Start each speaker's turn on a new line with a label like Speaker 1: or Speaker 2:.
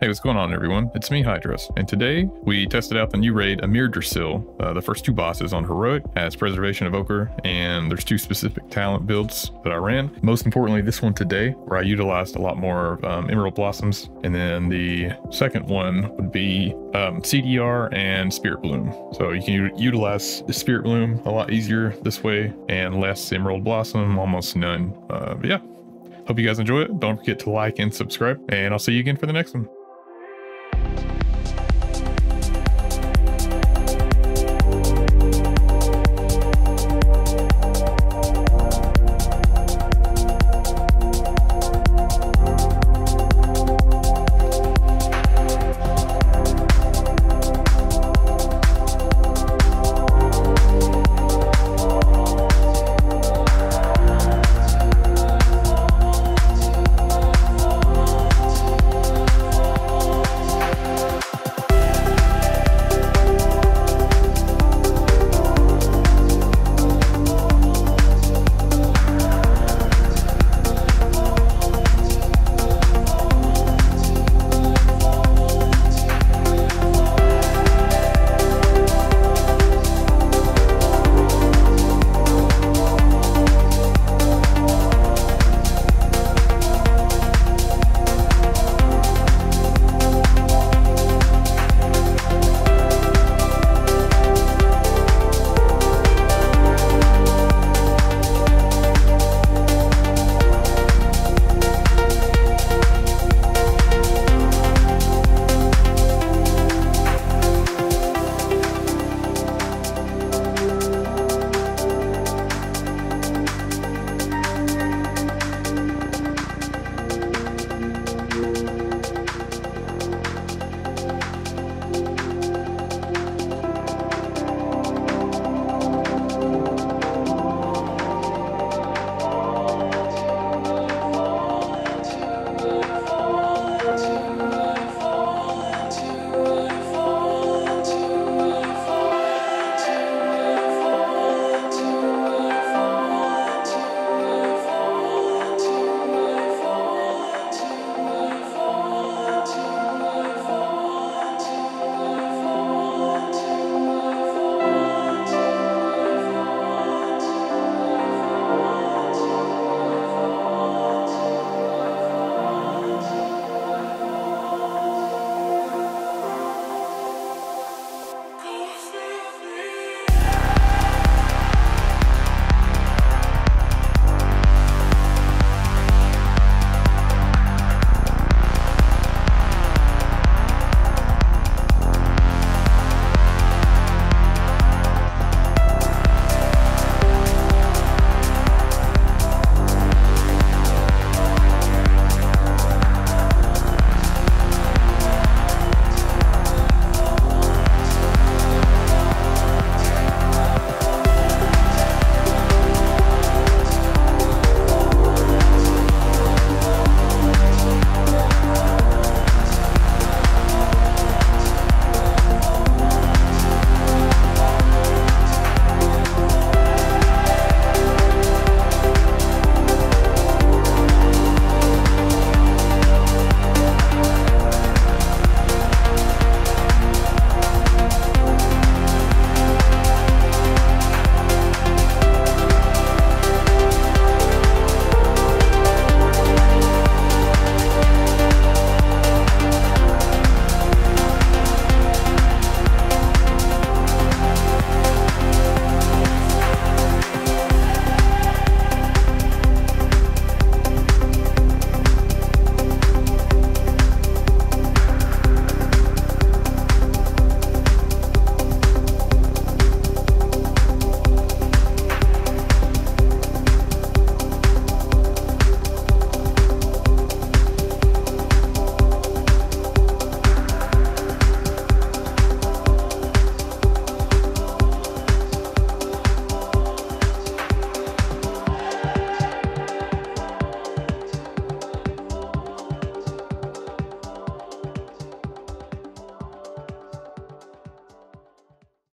Speaker 1: Hey, what's going on, everyone? It's me, Hydrose, and today we tested out the new raid Amirdrassil, uh, the first two bosses on Heroic as Preservation Evoker, and there's two specific talent builds that I ran. Most importantly, this one today, where I utilized a lot more um, Emerald Blossoms, and then the second one would be um, CDR and Spiritbloom. So you can utilize utilize Spiritbloom a lot easier this way, and less Emerald Blossom, almost none. Uh, but yeah, hope you guys enjoy it. Don't forget to like and subscribe, and I'll see you again for the next one.